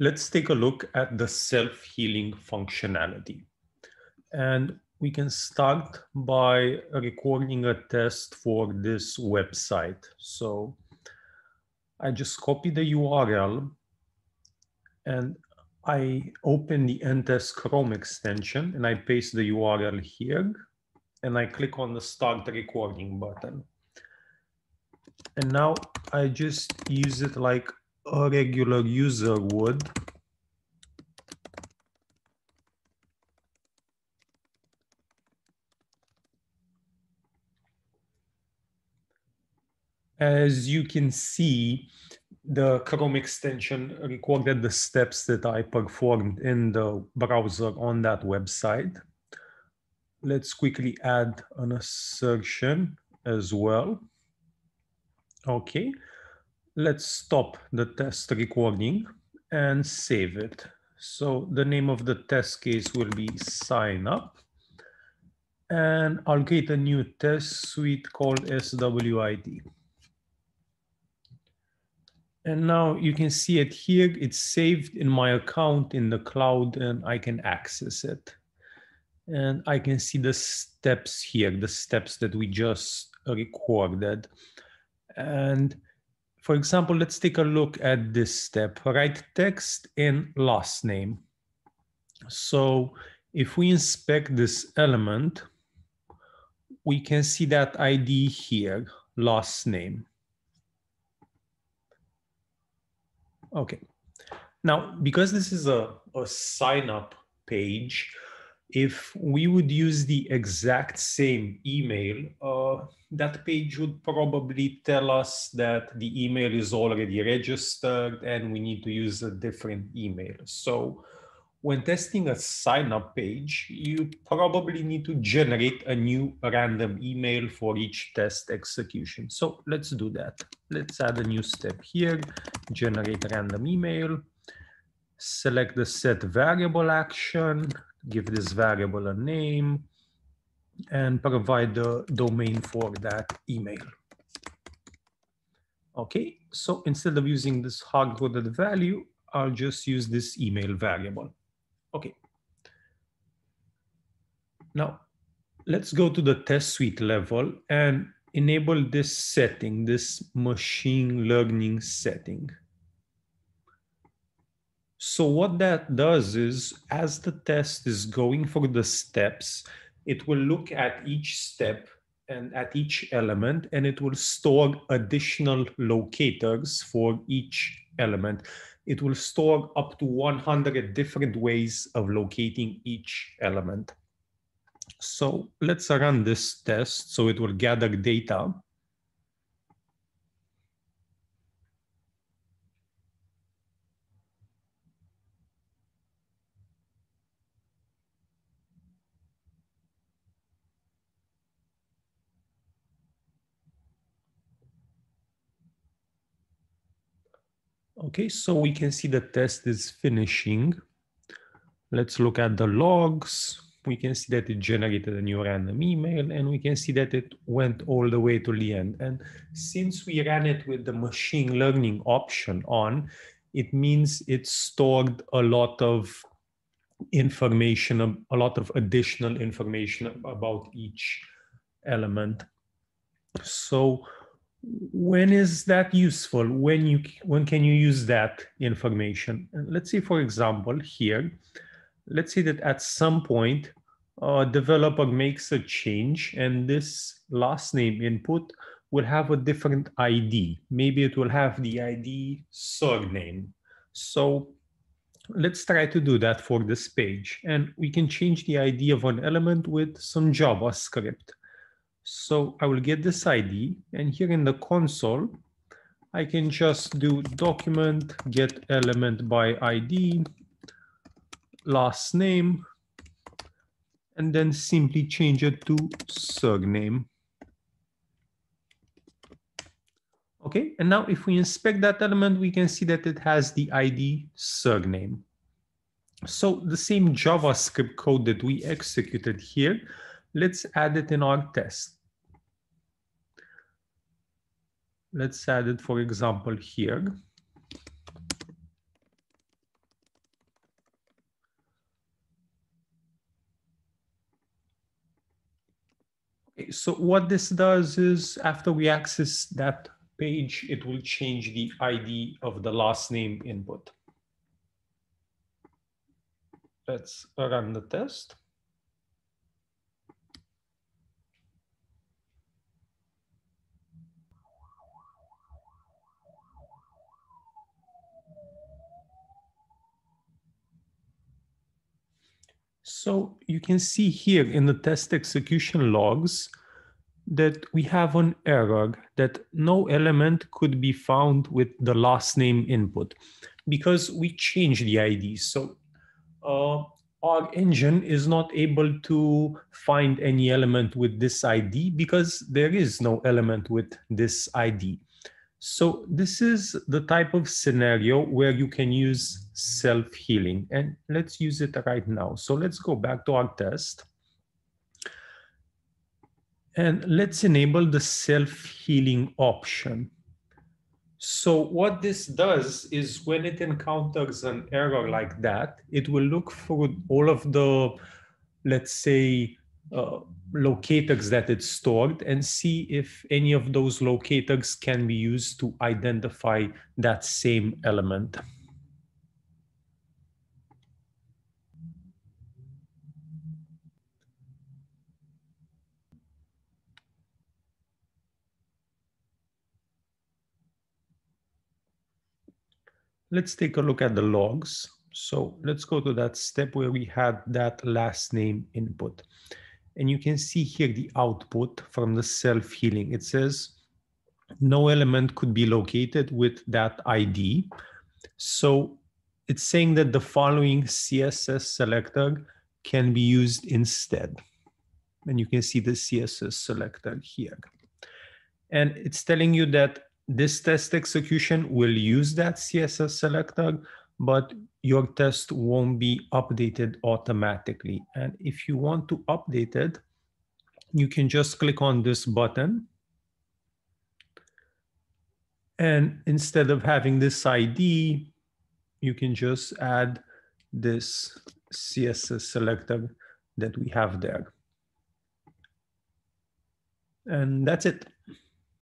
let's take a look at the self-healing functionality. And we can start by recording a test for this website. So I just copy the URL and I open the Endtest Chrome extension and I paste the URL here and I click on the start recording button. And now I just use it like a regular user would. As you can see, the Chrome extension recorded the steps that I performed in the browser on that website. Let's quickly add an assertion as well. Okay, let's stop the test recording and save it. So the name of the test case will be sign up. And I'll create a new test suite called SWIT. And now you can see it here. It's saved in my account in the cloud and I can access it. And I can see the steps here, the steps that we just recorded. And for example, let's take a look at this step, write text in last name. So if we inspect this element, we can see that ID here, last name. Okay. Now, because this is a, a sign up page, if we would use the exact same email, uh, that page would probably tell us that the email is already registered and we need to use a different email. So when testing a sign up page, you probably need to generate a new random email for each test execution. So let's do that. Let's add a new step here, generate random email, select the set variable action, give this variable a name, and provide the domain for that email. Okay, so instead of using this hard-coded value, I'll just use this email variable. Okay. Now, let's go to the test suite level and enable this setting, this machine learning setting. So what that does is as the test is going for the steps, it will look at each step and at each element, and it will store additional locators for each element. It will store up to 100 different ways of locating each element. So let's run this test so it will gather data. Okay, so we can see the test is finishing. Let's look at the logs. We can see that it generated a new random email and we can see that it went all the way to the end. And since we ran it with the machine learning option on, it means it stored a lot of information, a lot of additional information about each element. So when is that useful? When you when can you use that information? Let's say for example here let's say that at some point a developer makes a change and this last name input will have a different id maybe it will have the id surname. So let's try to do that for this page. And we can change the id of an element with some javascript so I will get this ID and here in the console, I can just do document get element by ID, last name, and then simply change it to surname. Okay, and now if we inspect that element, we can see that it has the ID surname. So the same JavaScript code that we executed here, let's add it in our test. let's add it, for example, here. Okay, so what this does is after we access that page, it will change the ID of the last name input. Let's run the test. So you can see here in the test execution logs that we have an error that no element could be found with the last name input because we changed the ID. So uh, our engine is not able to find any element with this ID because there is no element with this ID. So this is the type of scenario where you can use self-healing and let's use it right now. So let's go back to our test and let's enable the self-healing option. So what this does is when it encounters an error like that, it will look for all of the, let's say, uh, locators that it's stored and see if any of those locators can be used to identify that same element. Let's take a look at the logs. So let's go to that step where we had that last name input. And you can see here the output from the self-healing. It says no element could be located with that ID. So it's saying that the following CSS selector can be used instead. And you can see the CSS selector here. And it's telling you that this test execution will use that CSS selector, but your test won't be updated automatically. And if you want to update it, you can just click on this button. And instead of having this ID, you can just add this CSS selector that we have there. And that's it.